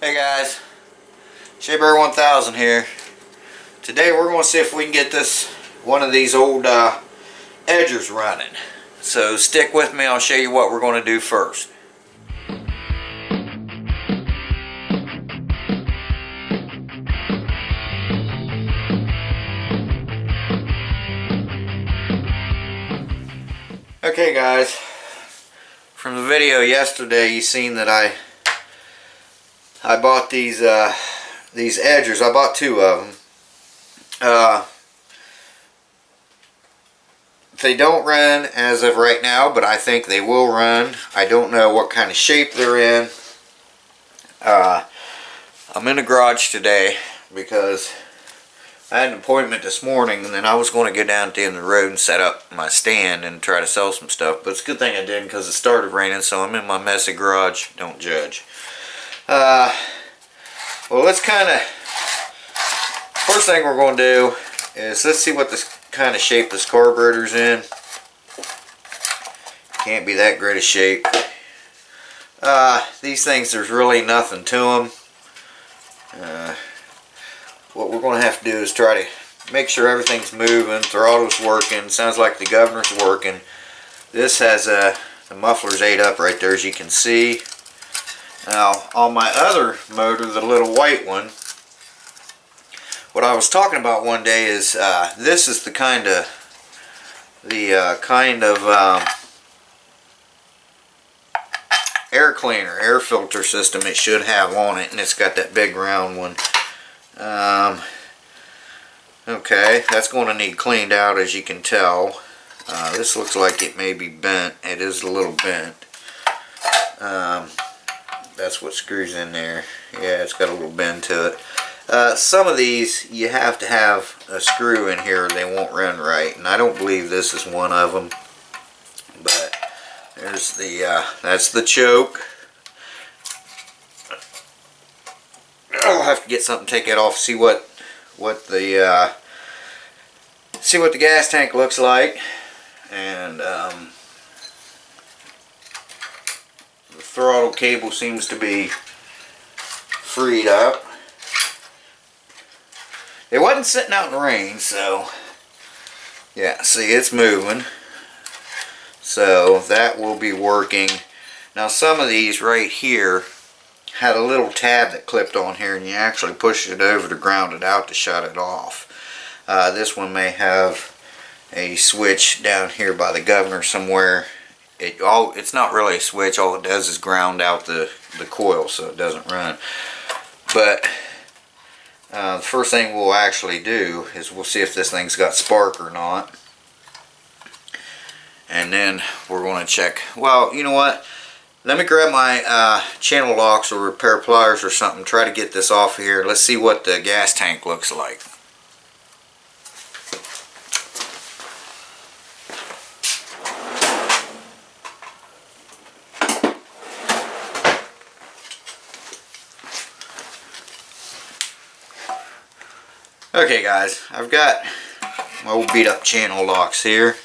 Hey guys, Shabear 1000 here. Today we're going to see if we can get this one of these old uh, edgers running. So stick with me, I'll show you what we're going to do first. Okay guys, from the video yesterday you seen that I I bought these uh, these edgers. I bought two of them. Uh, they don't run as of right now, but I think they will run. I don't know what kind of shape they're in. Uh, I'm in the garage today because I had an appointment this morning and then I was going to go down at the end of the road and set up my stand and try to sell some stuff. But it's a good thing I didn't because it started raining so I'm in my messy garage. Don't judge. Uh, well, let's kind of, first thing we're going to do is let's see what this kind of shape this carburetor's in. Can't be that great a shape. Uh, these things, there's really nothing to them. Uh, what we're going to have to do is try to make sure everything's moving, throttle's working, sounds like the governor's working. This has a, the muffler's ate up right there as you can see. Now, on my other motor, the little white one, what I was talking about one day is uh, this is the kind of the uh, kind of um, air cleaner, air filter system it should have on it, and it's got that big round one. Um, okay, that's going to need cleaned out as you can tell. Uh, this looks like it may be bent. It is a little bent. Um, that's what screws in there. Yeah, it's got a little bend to it. Uh, some of these you have to have a screw in here they won't run right and I don't believe this is one of them but there's the uh, that's the choke I'll have to get something to take it off see what what the uh, see what the gas tank looks like and um, throttle cable seems to be freed up. It wasn't sitting out in the rain, so yeah, see it's moving. So that will be working. Now some of these right here had a little tab that clipped on here and you actually push it over to ground it out to shut it off. Uh, this one may have a switch down here by the governor somewhere it all it's not really a switch. All it does is ground out the the coil so it doesn't run. But uh, the first thing we'll actually do is we'll see if this thing's got spark or not. And then we're going to check well you know what? Let me grab my uh, channel locks or repair pliers or something try to get this off here. Let's see what the gas tank looks like Okay guys, I've got my old beat up channel locks here.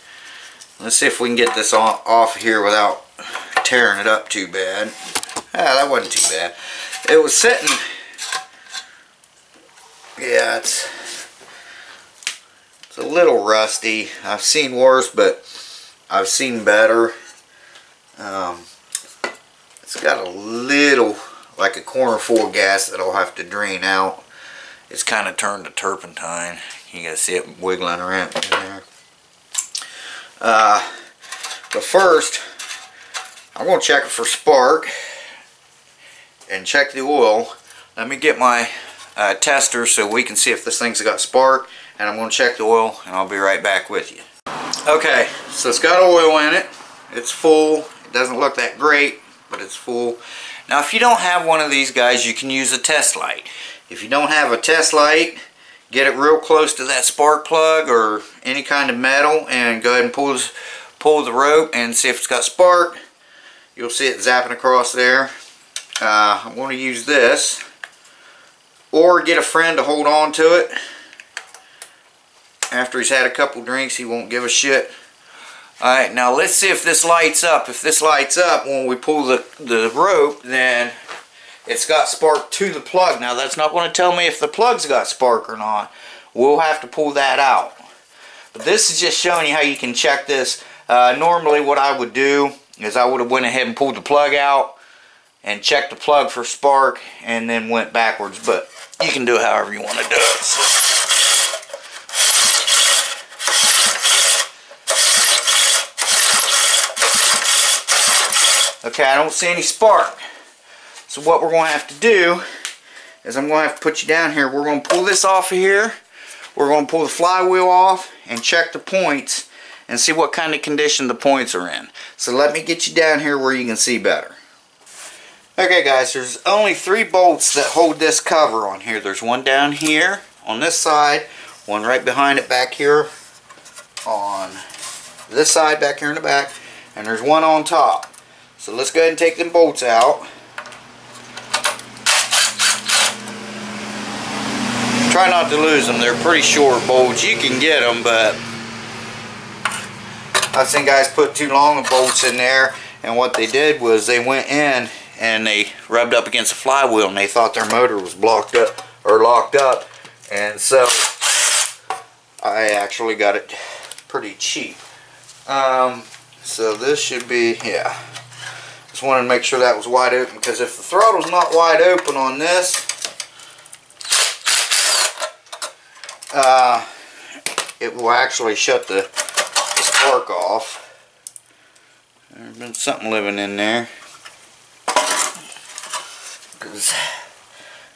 Let's see if we can get this off here without tearing it up too bad. Ah, that wasn't too bad. It was sitting, yeah, it's, it's a little rusty. I've seen worse, but I've seen better. Um, it's got a little, like a corner four gas that I'll have to drain out it's kind of turned to turpentine. You gotta see it wiggling around in there. Uh, but first, I'm gonna check it for spark and check the oil. Let me get my uh, tester so we can see if this thing's got spark and I'm gonna check the oil and I'll be right back with you. Okay, so it's got oil in it. It's full. It doesn't look that great, but it's full. Now if you don't have one of these guys, you can use a test light. If you don't have a test light, get it real close to that spark plug or any kind of metal and go ahead and pull, pull the rope and see if it's got spark. You'll see it zapping across there. Uh, I'm going to use this or get a friend to hold on to it. After he's had a couple drinks, he won't give a shit. Alright, now let's see if this lights up. If this lights up when we pull the, the rope, then it's got spark to the plug. Now that's not going to tell me if the plug's got spark or not. We'll have to pull that out. But this is just showing you how you can check this. Uh, normally what I would do is I would have went ahead and pulled the plug out and checked the plug for spark and then went backwards. But you can do it however you want to do it. So. Okay, I don't see any spark. So what we're going to have to do is I'm going to have to put you down here. We're going to pull this off of here. We're going to pull the flywheel off and check the points and see what kind of condition the points are in. So let me get you down here where you can see better. Okay guys, there's only three bolts that hold this cover on here. There's one down here on this side, one right behind it back here on this side back here in the back, and there's one on top. So let's go ahead and take them bolts out. Try not to lose them. They're pretty short bolts. You can get them, but I've seen guys put too long of bolts in there, and what they did was they went in and they rubbed up against the flywheel, and they thought their motor was blocked up or locked up, and so I actually got it pretty cheap. Um, so this should be, yeah. Just wanted to make sure that was wide open because if the throttle's not wide open on this, uh, it will actually shut the, the spark off. There's been something living in there.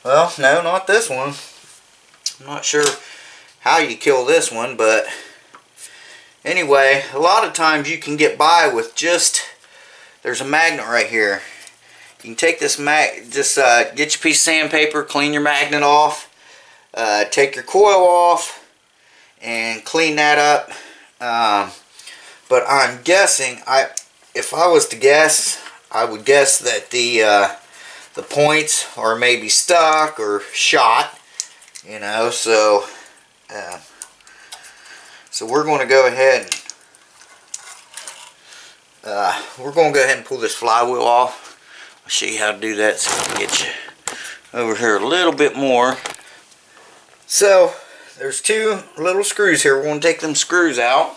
Well, no, not this one. I'm not sure how you kill this one, but anyway, a lot of times you can get by with just there's a magnet right here. You can take this mag, just uh, get your piece of sandpaper, clean your magnet off, uh, take your coil off, and clean that up. Um, but I'm guessing, I if I was to guess, I would guess that the uh, the points are maybe stuck or shot, you know. So, uh, so we're going to go ahead and uh, we're going to go ahead and pull this flywheel off. I'll show you how to do that so I can get you over here a little bit more. So, there's two little screws here. We're going to take them screws out.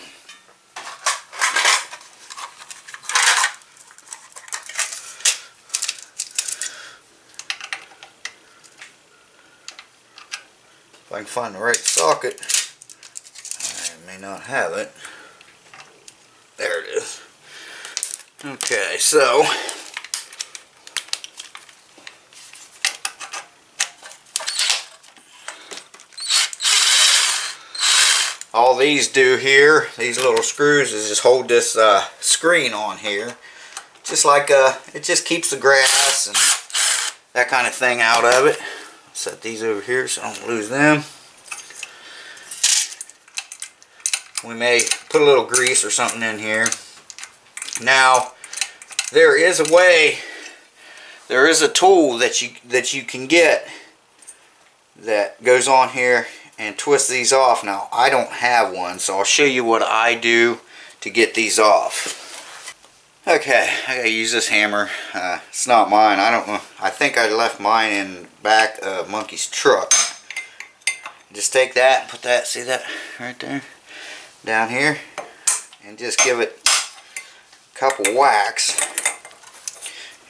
If I can find the right socket, I may not have it. There it is. Okay, so all these do here, these little screws, is just hold this uh, screen on here. Just like, uh, it just keeps the grass and that kind of thing out of it. Set these over here so I don't lose them. We may put a little grease or something in here. Now, there is a way, there is a tool that you that you can get that goes on here and twist these off. Now, I don't have one, so I'll show you what I do to get these off. Okay, I gotta use this hammer. Uh, it's not mine. I don't know. I think I left mine in back of Monkey's truck. Just take that, and put that, see that right there, down here, and just give it a couple whacks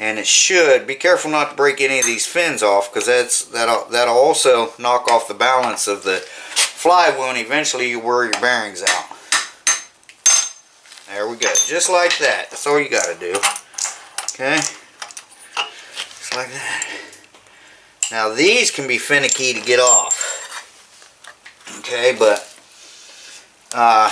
and it should. Be careful not to break any of these fins off because that's that'll that'll also knock off the balance of the flywheel and eventually you wear your bearings out. There we go. Just like that. That's all you got to do. Okay? Just like that. Now these can be finicky to get off. Okay but uh,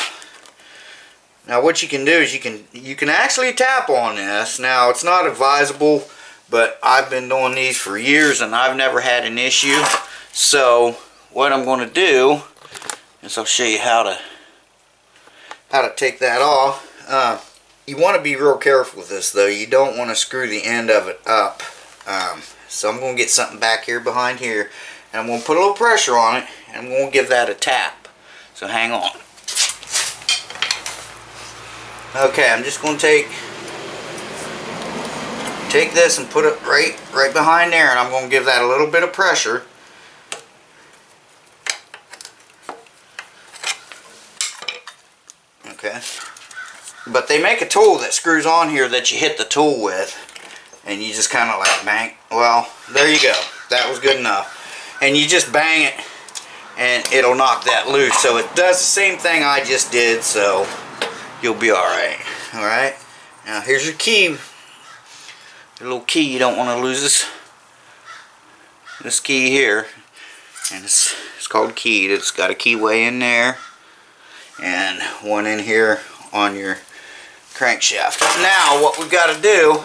now what you can do is you can you can actually tap on this. Now it's not advisable, but I've been doing these for years and I've never had an issue. So what I'm going to do is I'll show you how to how to take that off. Uh, you want to be real careful with this though. You don't want to screw the end of it up. Um, so I'm going to get something back here behind here and I'm going to put a little pressure on it and I'm going to give that a tap. So hang on. Okay, I'm just going to take take this and put it right right behind there and I'm going to give that a little bit of pressure. Okay. But they make a tool that screws on here that you hit the tool with and you just kind of like bang well there you go. That was good enough. And you just bang it and it'll knock that loose. So it does the same thing I just did so you'll be alright alright now here's your key. Your little key you don't want to lose this this key here. And it's, it's called keyed. It's got a keyway in there and one in here on your crankshaft. Now what we've got to do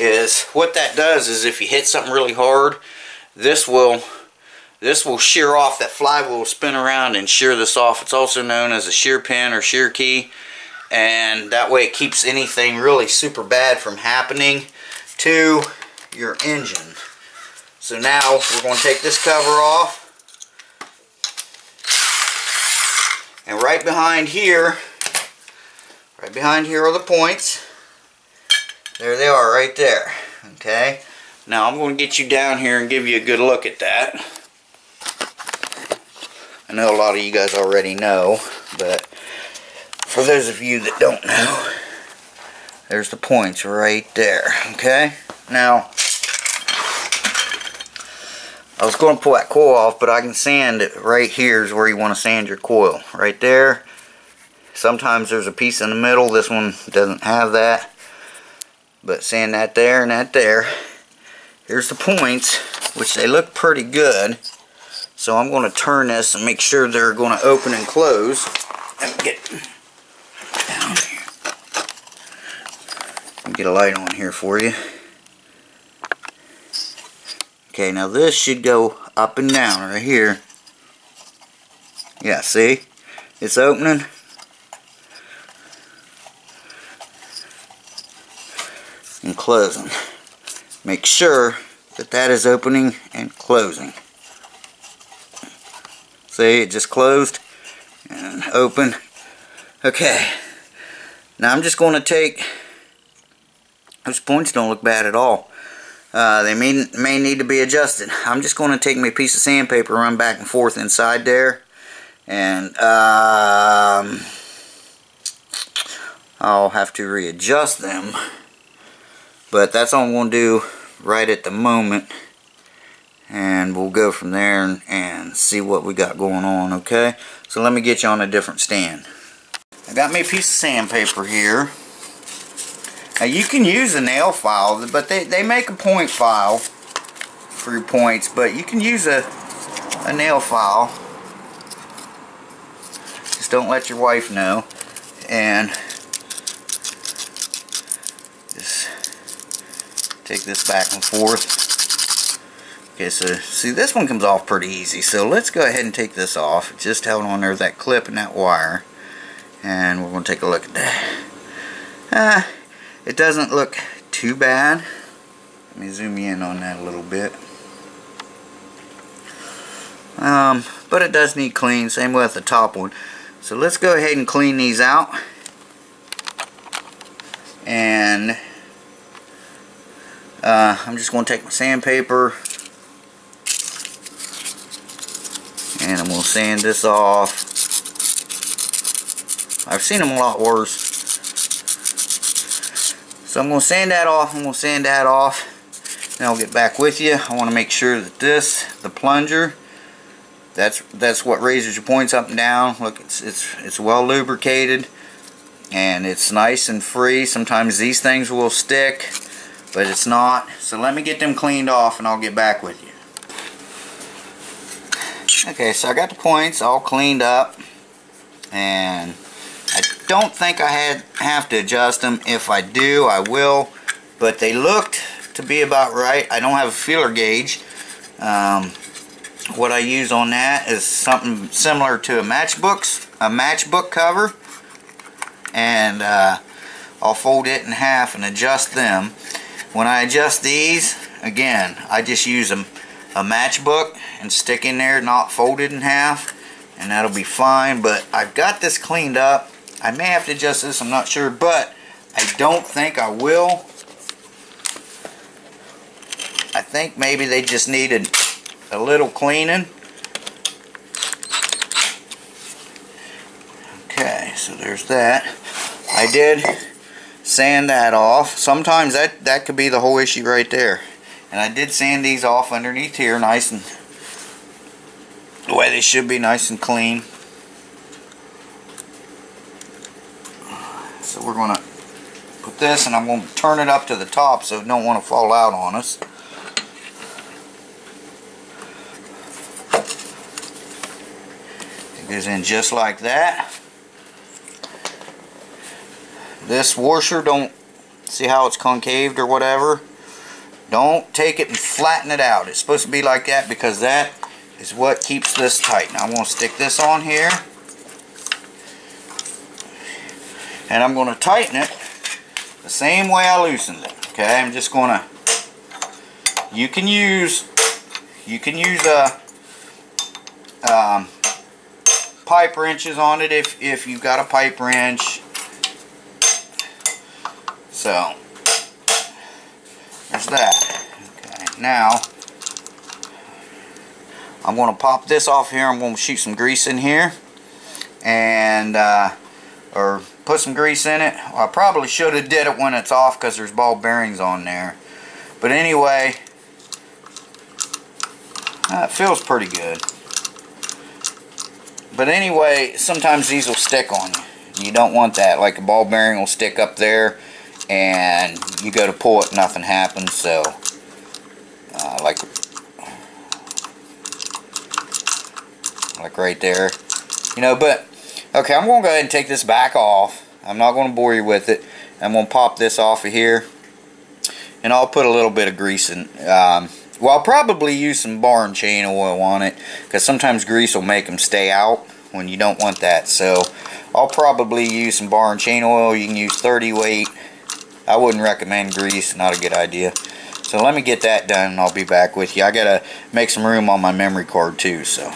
is what that does is if you hit something really hard this will this will shear off that flywheel will spin around and shear this off. It's also known as a shear pin or shear key and that way it keeps anything really super bad from happening to your engine. So now we're going to take this cover off. And right behind here, right behind here are the points. There they are right there. Okay. Now I'm going to get you down here and give you a good look at that. I know a lot of you guys already know, but for those of you that don't know, there's the points right there, okay? Now, I was going to pull that coil off, but I can sand it right here is where you want to sand your coil. Right there. Sometimes there's a piece in the middle. This one doesn't have that. But sand that there and that there. Here's the points, which they look pretty good. So I'm going to turn this and make sure they're going to open and close. Get down here. Get a light on here for you. Okay, now this should go up and down right here. Yeah, see? It's opening. And closing. Make sure that that is opening and closing. See, it just closed and open. Okay. Now I'm just going to take those points don't look bad at all. Uh, they may, may need to be adjusted. I'm just going to take my piece of sandpaper, run back and forth inside there, and um, I'll have to readjust them. But that's all I'm going to do right at the moment. And we'll go from there and, and see what we got going on, okay? So let me get you on a different stand. I got me a piece of sandpaper here. Now you can use a nail file, but they, they make a point file for your points, but you can use a, a nail file. Just don't let your wife know. And just take this back and forth. Okay, so see this one comes off pretty easy. So let's go ahead and take this off. Just held on there that clip and that wire. And we're going to take a look at that. Ah, it doesn't look too bad. Let me zoom in on that a little bit. Um, but it does need clean, same with the top one. So let's go ahead and clean these out. And uh, I'm just going to take my sandpaper and I'm going to sand this off. I've seen them a lot worse. So I'm going to sand that off. I'm going to sand that off. Then I'll get back with you. I want to make sure that this, the plunger, that's that's what raises your points up and down. Look, it's it's it's well lubricated and it's nice and free. Sometimes these things will stick, but it's not. So let me get them cleaned off and I'll get back with you. Okay, so I got the points all cleaned up and don't think I had have to adjust them. If I do, I will. But they looked to be about right. I don't have a feeler gauge. Um, what I use on that is something similar to a matchbook's a matchbook cover. And uh, I'll fold it in half and adjust them. When I adjust these, again, I just use a, a matchbook and stick in there, not folded in half. And that'll be fine. But I've got this cleaned up. I may have to adjust this, I'm not sure, but I don't think I will. I think maybe they just needed a little cleaning. Okay, so there's that. I did sand that off. Sometimes that, that could be the whole issue right there. And I did sand these off underneath here nice and the way they should be nice and clean. We're going to put this and I'm going to turn it up to the top so it don't want to fall out on us. It goes in just like that. This washer don't see how it's concaved or whatever don't take it and flatten it out it's supposed to be like that because that is what keeps this tight now I'm going to stick this on here and I'm going to tighten it the same way I loosened it okay I'm just going to you can use you can use a um, pipe wrenches on it if, if you've got a pipe wrench so, there's that. Okay, now, I'm going to pop this off here. I'm going to shoot some grease in here. And, uh, or put some grease in it. Well, I probably should have did it when it's off because there's ball bearings on there. But anyway, uh, it feels pretty good. But anyway, sometimes these will stick on you. You don't want that. Like a ball bearing will stick up there and you go to pull it nothing happens so uh, like like right there you know but okay I'm going to go ahead and take this back off I'm not going to bore you with it I'm going to pop this off of here and I'll put a little bit of grease in um, well I'll probably use some barn chain oil on it because sometimes grease will make them stay out when you don't want that so I'll probably use some barn chain oil you can use 30 weight I wouldn't recommend grease, not a good idea. So let me get that done and I'll be back with you. I gotta make some room on my memory card too, so.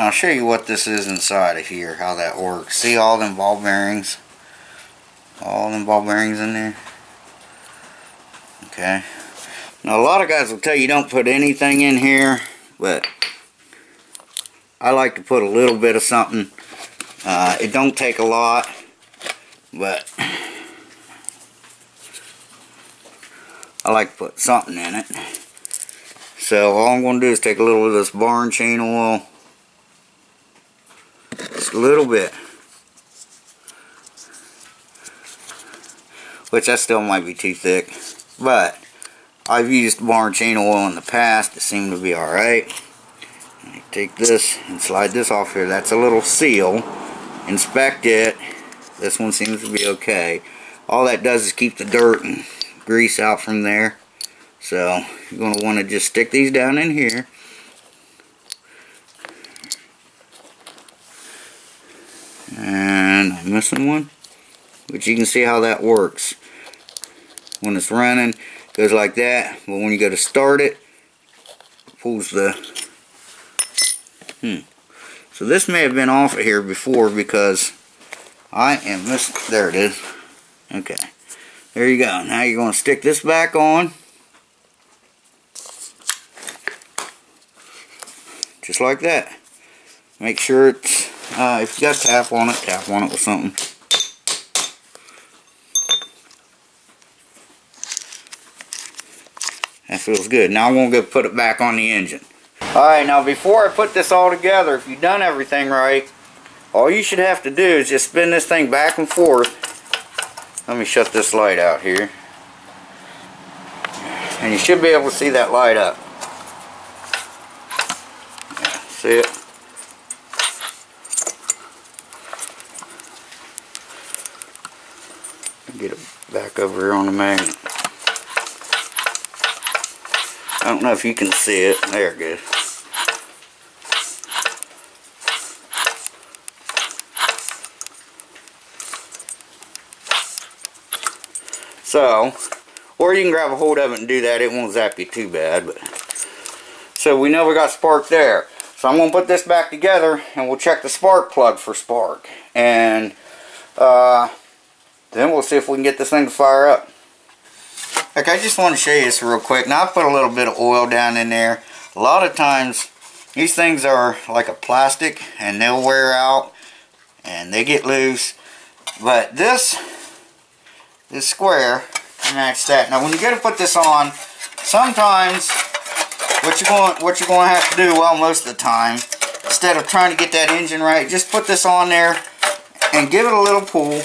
I'll show you what this is inside of here, how that works. See all them ball bearings? All them ball bearings in there? Okay. Now a lot of guys will tell you don't put anything in here, but I like to put a little bit of something. Uh, it don't take a lot, but I like to put something in it. So all I'm going to do is take a little of this barn chain oil, just a little bit. Which I still might be too thick. But I've used bar and chain oil in the past. It seemed to be alright. Take this and slide this off here. That's a little seal. Inspect it. This one seems to be okay. All that does is keep the dirt and grease out from there. So you're going to want to just stick these down in here. And I'm missing one. But you can see how that works. When it's running goes like that. But when you go to start it, it pulls the hmm. So this may have been off of here before because I am missing there it is. Okay. There you go. Now you're going to stick this back on. Just like that. Make sure it's uh, if you got tap on it tap on it with something That feels good. Now I'm going to go put it back on the engine. Alright, now before I put this all together, if you've done everything right, all you should have to do is just spin this thing back and forth. Let me shut this light out here. And you should be able to see that light up. See it? Get it back over here on the magnet. I don't know if you can see it. There it goes. So, or you can grab a hold of it and do that. It won't zap you too bad. But So we know we got spark there. So I'm going to put this back together and we'll check the spark plug for spark. And uh, then we'll see if we can get this thing to fire up. Okay, I just want to show you this real quick. Now I put a little bit of oil down in there. A lot of times these things are like a plastic and they'll wear out and they get loose. But this, this square, match that. Now when you go to put this on, sometimes what you're going what you're going to have to do, well most of the time, instead of trying to get that engine right, just put this on there and give it a little pull.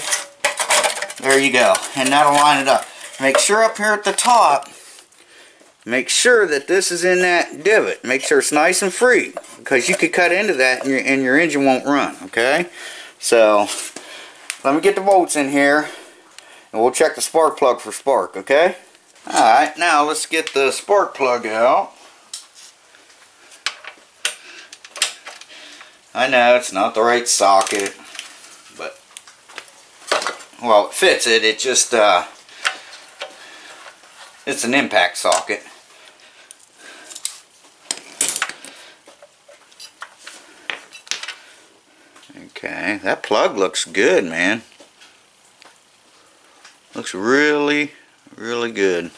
There you go. And that'll line it up. Make sure up here at the top, make sure that this is in that divot. Make sure it's nice and free because you could cut into that and your, and your engine won't run, okay? So, let me get the bolts in here and we'll check the spark plug for spark, okay? Alright, now let's get the spark plug out. I know it's not the right socket, well, it fits it. It just, uh, it's an impact socket. Okay, that plug looks good, man. Looks really, really good.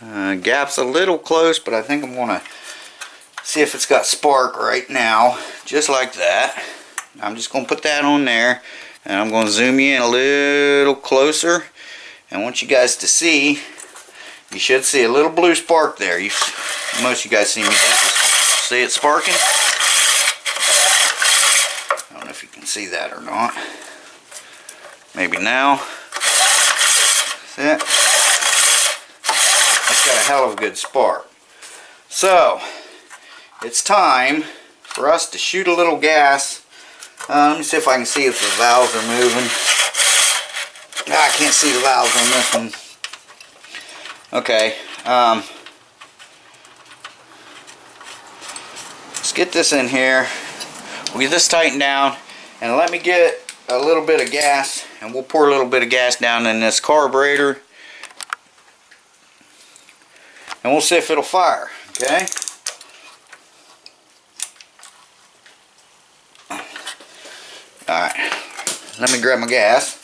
Uh, gap's a little close, but I think I'm to see if it's got spark right now, just like that. I'm just to put that on there, and I'm going to zoom you in a little closer. And I want you guys to see you should see a little blue spark there. You, most of you guys see me see it sparking. I don't know if you can see that or not. Maybe now. See it? That's got a hell of a good spark. So, it's time for us to shoot a little gas. Uh, let me see if I can see if the valves are moving. Ah, I can't see the valves on this one. Okay. Um, let's get this in here. We'll get this tightened down. And let me get a little bit of gas. And we'll pour a little bit of gas down in this carburetor. And we'll see if it'll fire. Okay. Alright. Let me grab my gas.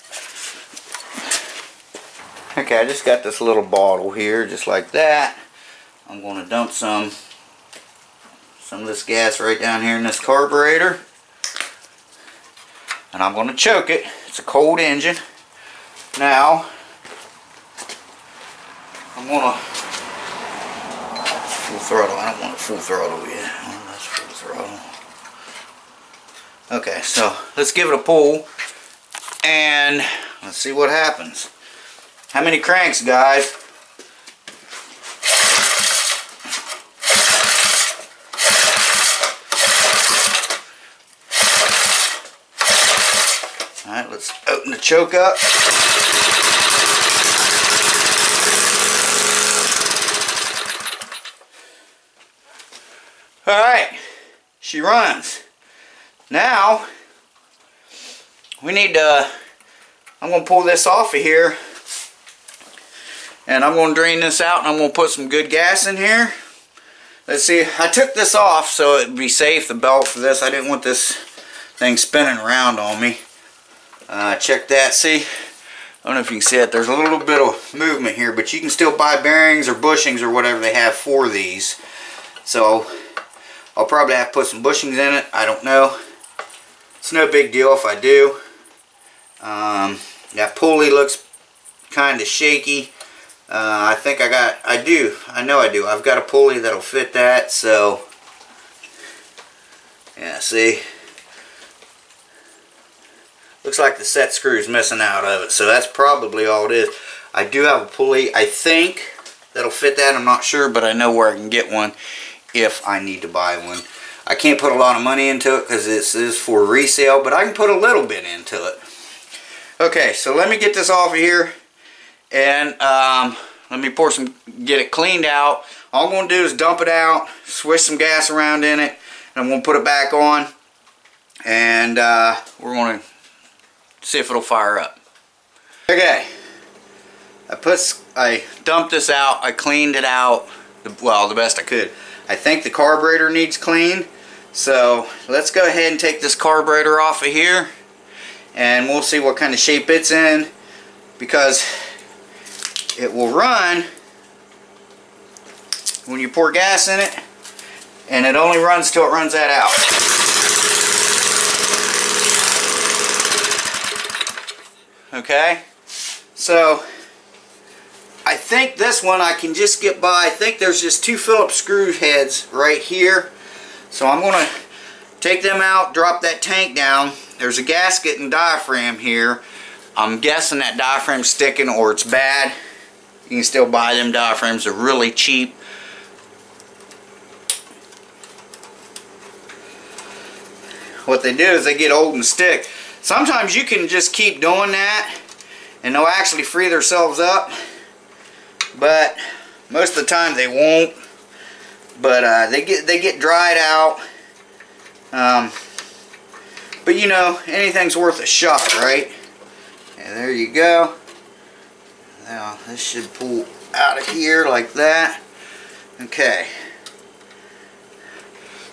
Okay, I just got this little bottle here, just like that. I'm going to dump some some of this gas right down here in this carburetor. And I'm going to choke it. It's a cold engine. Now, I'm going to full throttle. I don't want full throttle yet. Oh, that's full throttle. Okay, so let's give it a pull and let's see what happens. How many cranks, guys? Alright, let's open the choke up. Alright, she runs. Now, we need to, I'm going to pull this off of here and I'm going to drain this out and I'm going to put some good gas in here. Let's see, I took this off so it would be safe, the belt for this. I didn't want this thing spinning around on me. Uh, check that, see? I don't know if you can see it. There's a little bit of movement here, but you can still buy bearings or bushings or whatever they have for these. So, I'll probably have to put some bushings in it. I don't know. It's no big deal if I do. Um, that pulley looks kind of shaky. Uh, I think I got, I do, I know I do. I've got a pulley that'll fit that, so, yeah, see. Looks like the set screw's missing out of it, so that's probably all it is. I do have a pulley, I think, that'll fit that. I'm not sure, but I know where I can get one if I need to buy one. I can't put a lot of money into it because this is for resale, but I can put a little bit into it. Okay, so let me get this off of here and um, let me pour some, get it cleaned out. All I'm going to do is dump it out, swish some gas around in it, and I'm going to put it back on, and uh, we're going to see if it'll fire up. Okay, I put, I dumped this out, I cleaned it out, well, the best I could. I think the carburetor needs clean. So let's go ahead and take this carburetor off of here and we'll see what kind of shape it's in because it will run when you pour gas in it and it only runs till it runs that out. Okay, so I think this one I can just get by. I think there's just two Phillips screw heads right here. So I'm going to take them out, drop that tank down. There's a gasket and diaphragm here. I'm guessing that diaphragm's sticking or it's bad. You can still buy them diaphragms. They're really cheap. What they do is they get old and stick. Sometimes you can just keep doing that and they'll actually free themselves up. But most of the time they won't. But uh, they get they get dried out. Um, but you know, anything's worth a shot, right? And there you go. Now, this should pull out of here like that. Okay.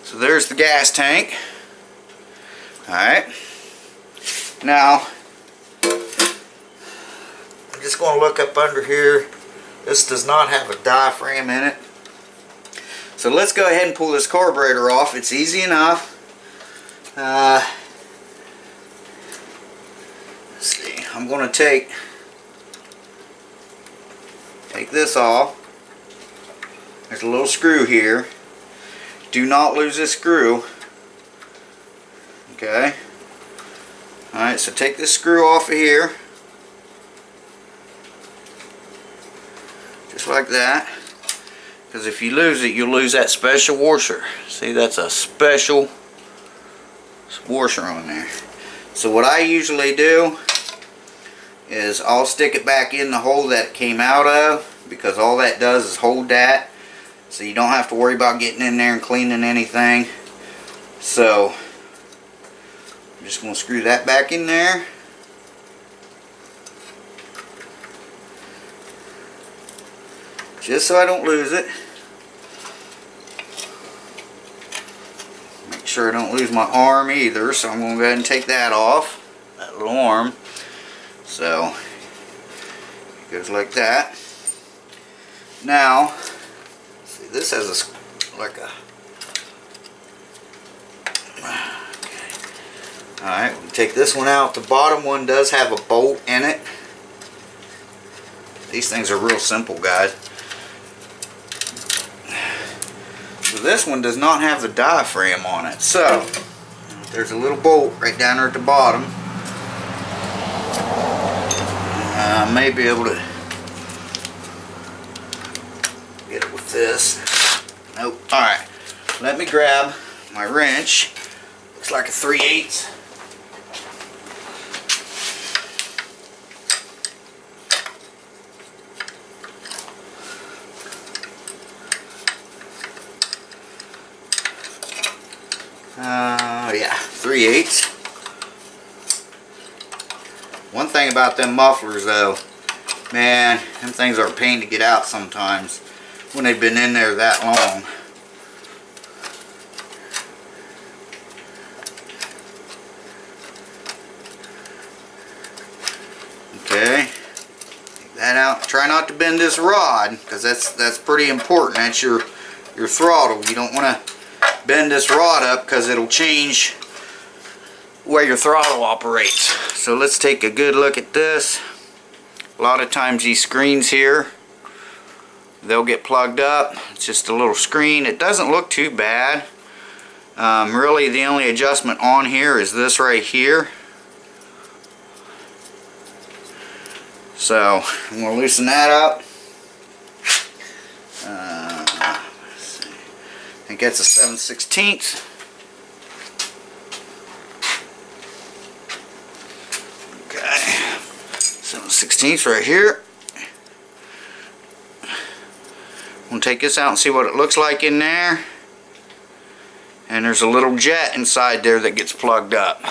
So there's the gas tank. Alright. Now, I'm just going to look up under here. This does not have a diaphragm in it. So let's go ahead and pull this carburetor off. It's easy enough. Uh, see. I'm going to take take this off. There's a little screw here. Do not lose this screw. Okay. Alright, so take this screw off of here. Just like that. Because if you lose it, you'll lose that special washer. See, that's a special washer on there. So what I usually do is I'll stick it back in the hole that it came out of because all that does is hold that so you don't have to worry about getting in there and cleaning anything. So I'm just going to screw that back in there. Just so I don't lose it. Make sure I don't lose my arm either, so I'm going to go ahead and take that off. That little arm. So, it goes like that. Now, see this has a, like a Alright, we'll take this one out. The bottom one does have a bolt in it. These things are real simple, guys. So this one does not have the diaphragm on it. So, there's a little bolt right down there at the bottom. I may be able to get it with this. Nope. Alright, let me grab my wrench. Looks like a 3 8 Uh, yeah, 3 8 One thing about them mufflers though, man, them things are a pain to get out sometimes when they've been in there that long. Okay, take that out. Try not to bend this rod because that's that's pretty important. That's your your throttle. You don't want to bend this rod up because it'll change where your throttle operates. So let's take a good look at this. A lot of times these screens here, they'll get plugged up. It's just a little screen. It doesn't look too bad. Um, really the only adjustment on here is this right here. So I'm going to loosen that up. Think that's a 7 16th. Okay, 7 16th right here. We'll take this out and see what it looks like in there. And there's a little jet inside there that gets plugged up.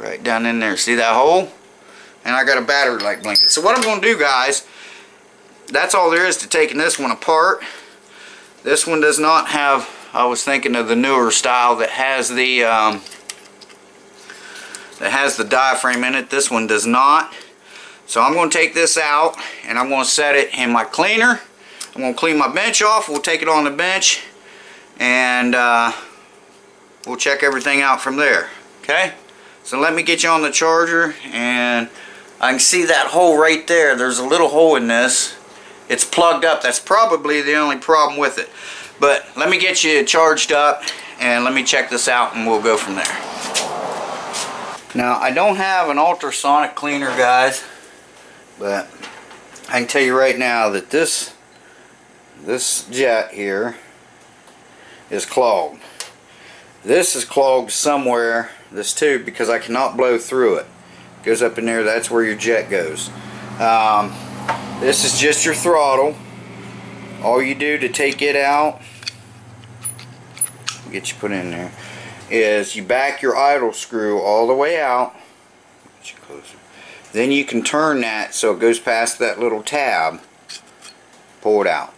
Right down in there. See that hole? And I got a battery light blinking. So what I'm going to do guys, that's all there is to taking this one apart. This one does not have, I was thinking of the newer style that has the, um, that has the diaphragm in it. This one does not. So I'm going to take this out and I'm going to set it in my cleaner. I'm going to clean my bench off. We'll take it on the bench and uh, we'll check everything out from there. Okay? So let me get you on the charger and I can see that hole right there. There's a little hole in this. It's plugged up. That's probably the only problem with it. But let me get you charged up and let me check this out and we'll go from there. Now I don't have an ultrasonic cleaner guys but I can tell you right now that this this jet here is clogged. This is clogged somewhere, this tube, because I cannot blow through it. it goes up in there, that's where your jet goes. Um, this is just your throttle. All you do to take it out, get you put in there, is you back your idle screw all the way out. Get you closer then you can turn that so it goes past that little tab. Pull it out.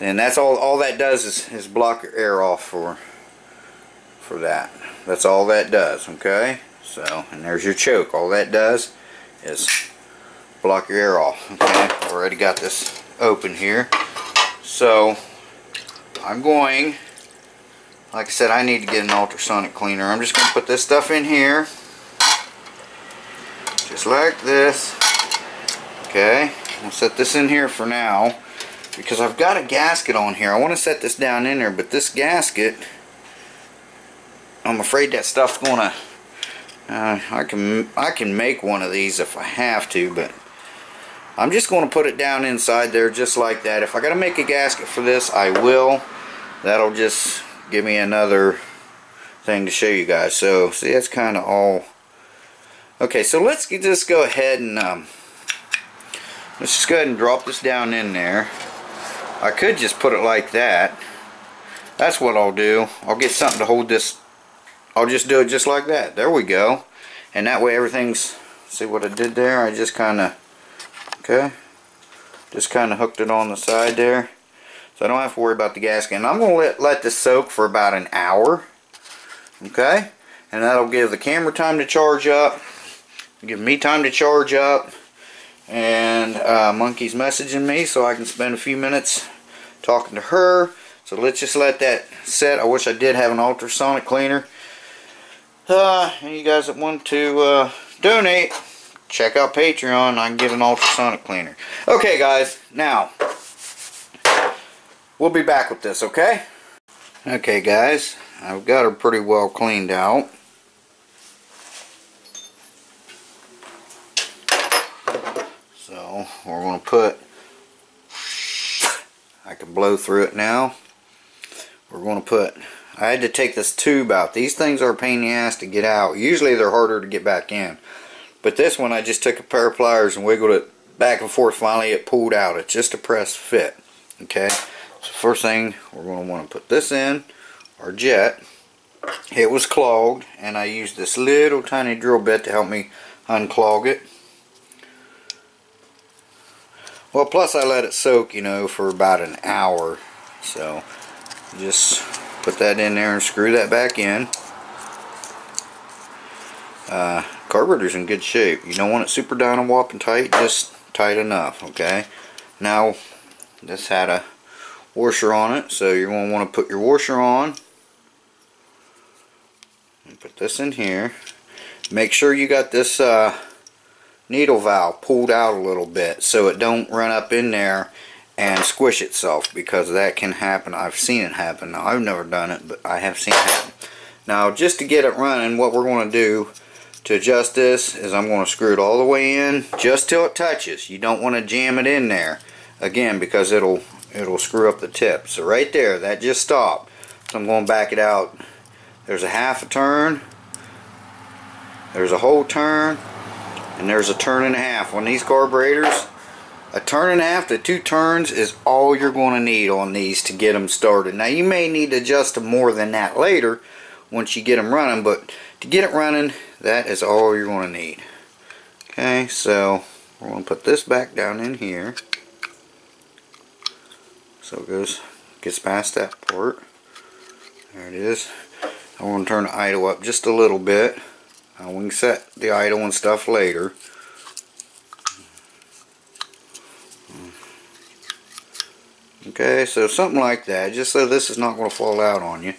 And that's all all that does is, is block your air off for for that. That's all that does, okay? So, and there's your choke. All that does is block your air off. Okay, already got this open here. So, I'm going, like I said, I need to get an ultrasonic cleaner. I'm just to put this stuff in here. Just like this. Okay I'll set this in here for now. Because I've got a gasket on here. I want to set this down in there but this gasket I'm afraid that stuff's gonna uh, I can I can make one of these if I have to but I'm just going to put it down inside there just like that. If I gotta make a gasket for this I will. That'll just give me another thing to show you guys so see that's kind of all Okay, so let's just go ahead and um, let's just go ahead and drop this down in there. I could just put it like that. That's what I'll do. I'll get something to hold this. I'll just do it just like that. There we go. And that way everything's, see what I did there? I just kind of, okay, just kind of hooked it on the side there. So I don't have to worry about the gasket. And I'm going to let, let this soak for about an hour. Okay? And that'll give the camera time to charge up give me time to charge up and uh, Monkey's messaging me so I can spend a few minutes talking to her so let's just let that set I wish I did have an ultrasonic cleaner uh, and you guys that want to uh, donate check out Patreon I can get an ultrasonic cleaner okay guys now we'll be back with this okay? Okay guys. I've got her pretty well cleaned out. So, we're going to put I can blow through it now. We're going to put I had to take this tube out. These things are a pain in the ass to get out. Usually they're harder to get back in. But this one I just took a pair of pliers and wiggled it back and forth. Finally it pulled out. It's just a press fit okay so first thing we're going to want to put this in our jet it was clogged and I used this little tiny drill bit to help me unclog it well, plus I let it soak, you know, for about an hour. So, just put that in there and screw that back in. Uh, carburetor's in good shape. You don't want it super down and whopping tight, just tight enough, okay? Now, this had a washer on it, so you're going to want to put your washer on. Put this in here. Make sure you got this uh, needle valve pulled out a little bit so it don't run up in there and squish itself because that can happen. I've seen it happen. Now I've never done it but I have seen it happen. Now just to get it running what we're going to do to adjust this is I'm going to screw it all the way in just till it touches. You don't want to jam it in there again because it'll it'll screw up the tip. So right there that just stopped. So I'm going to back it out. There's a half a turn. There's a whole turn and there's a turn and a half. On these carburetors, a turn and a half to two turns is all you're going to need on these to get them started. Now you may need to adjust them more than that later once you get them running, but to get it running, that is all you're going to need. Okay, so we're going to put this back down in here. So it goes gets past that port. There it is. I want to turn the idle up just a little bit. We can set the idle and stuff later. Okay, so something like that, just so this is not going to fall out on you.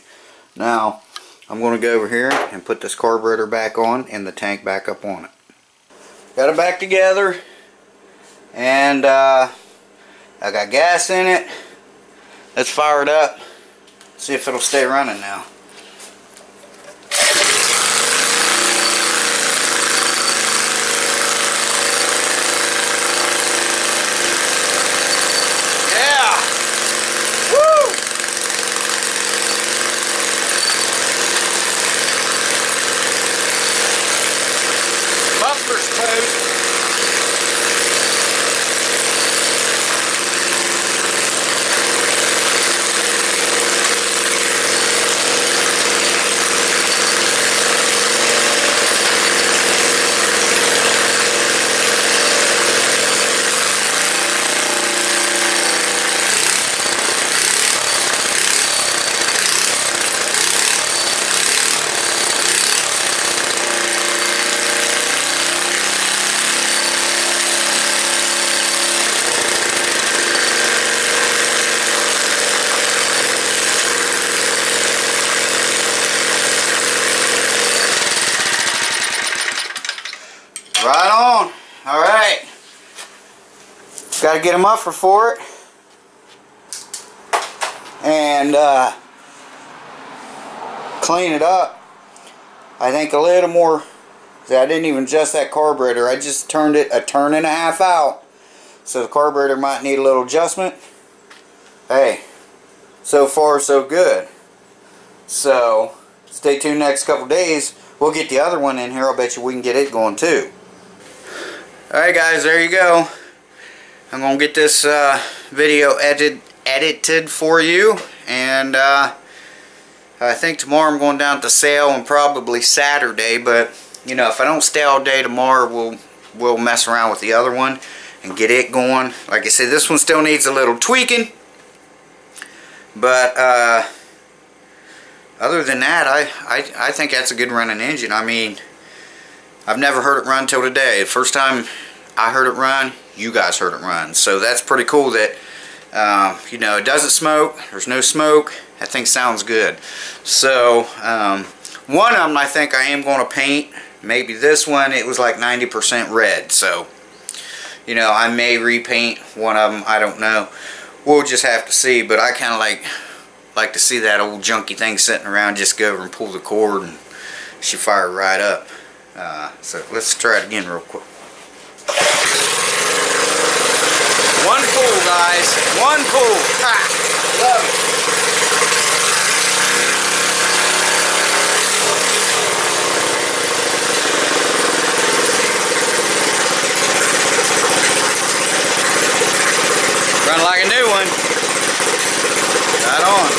Now, I'm going to go over here and put this carburetor back on and the tank back up on it. Got it back together, and uh, I got gas in it. Let's fire it up, see if it'll stay running now. Right on. All right. Got to get a muffler for it. And uh, clean it up. I think a little more. I didn't even adjust that carburetor. I just turned it a turn and a half out. So the carburetor might need a little adjustment. Hey, so far so good. So, stay tuned next couple days. We'll get the other one in here. I'll bet you we can get it going too. Alright guys, there you go. I'm to get this uh, video edit, edited for you. And uh, I think tomorrow I'm going down to sale and probably Saturday. But, you know, if I don't stay all day tomorrow, we'll, we'll mess around with the other one and get it going. Like I said, this one still needs a little tweaking. But, uh, other than that, I, I, I think that's a good running engine. I mean, I've never heard it run till today. First time I heard it run, you guys heard it run. So that's pretty cool that, uh, you know, it doesn't smoke. There's no smoke. That thing sounds good. So, um, one of them I think I am going to paint. Maybe this one, it was like 90% red. So, you know, I may repaint one of them. I don't know. We'll just have to see. But I kind of like like to see that old junky thing sitting around. Just go over and pull the cord and she fire right up. Uh, so let's try it again real quick. One pull, guys. One pull. Ha! Love it. Run like a new one. Right on.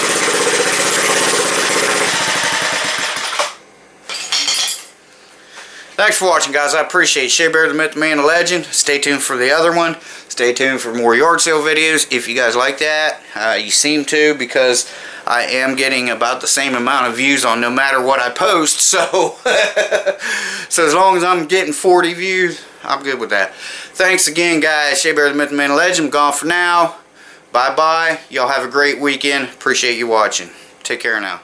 Thanks for watching, guys. I appreciate it. Shea Bear, the Myth, the Man, the Legend. Stay tuned for the other one. Stay tuned for more yard sale videos. If you guys like that, uh, you seem to because I am getting about the same amount of views on no matter what I post. So, so as long as I'm getting 40 views, I'm good with that. Thanks again, guys. Shea Bear, the Myth, Man, Legend. I'm gone for now. Bye-bye. Y'all have a great weekend. Appreciate you watching. Take care now.